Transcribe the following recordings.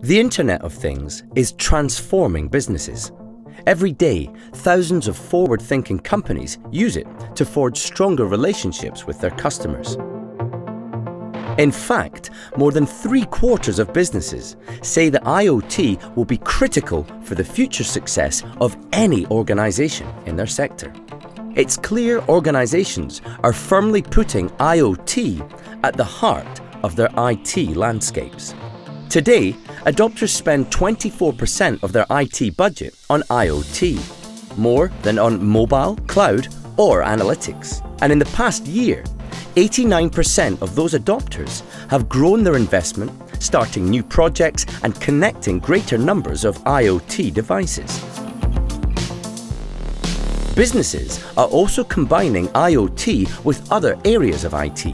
The Internet of Things is transforming businesses. Every day, thousands of forward thinking companies use it to forge stronger relationships with their customers. In fact, more than three quarters of businesses say that IoT will be critical for the future success of any organisation in their sector. It's clear organisations are firmly putting IoT at the heart of their IT landscapes. Today, adopters spend 24% of their IT budget on IoT, more than on mobile, cloud, or analytics. And in the past year, 89% of those adopters have grown their investment, starting new projects and connecting greater numbers of IoT devices. Businesses are also combining IoT with other areas of IT,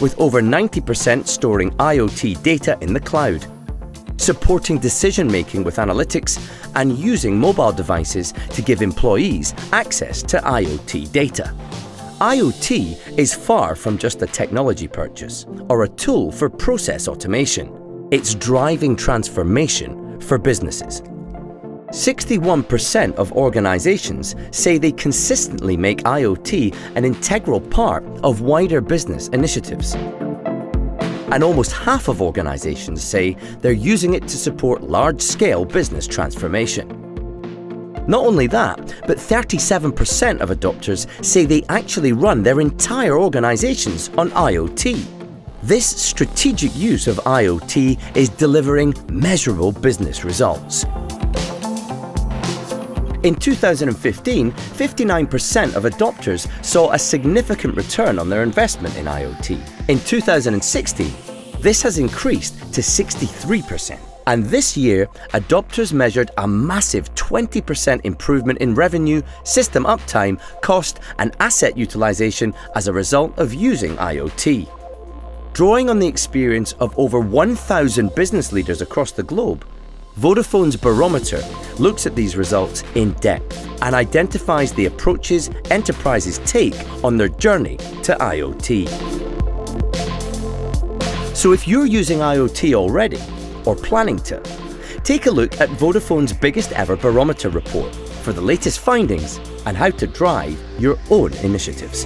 with over 90% storing IoT data in the cloud, supporting decision making with analytics, and using mobile devices to give employees access to IoT data. IoT is far from just a technology purchase or a tool for process automation. It's driving transformation for businesses 61% of organisations say they consistently make IoT an integral part of wider business initiatives. And almost half of organisations say they're using it to support large-scale business transformation. Not only that, but 37% of adopters say they actually run their entire organisations on IoT. This strategic use of IoT is delivering measurable business results. In 2015, 59% of adopters saw a significant return on their investment in IoT. In 2016, this has increased to 63%. And this year, adopters measured a massive 20% improvement in revenue, system uptime, cost, and asset utilization as a result of using IoT. Drawing on the experience of over 1,000 business leaders across the globe, Vodafone's barometer looks at these results in depth and identifies the approaches enterprises take on their journey to IoT. So if you're using IoT already, or planning to, take a look at Vodafone's biggest ever barometer report for the latest findings and how to drive your own initiatives.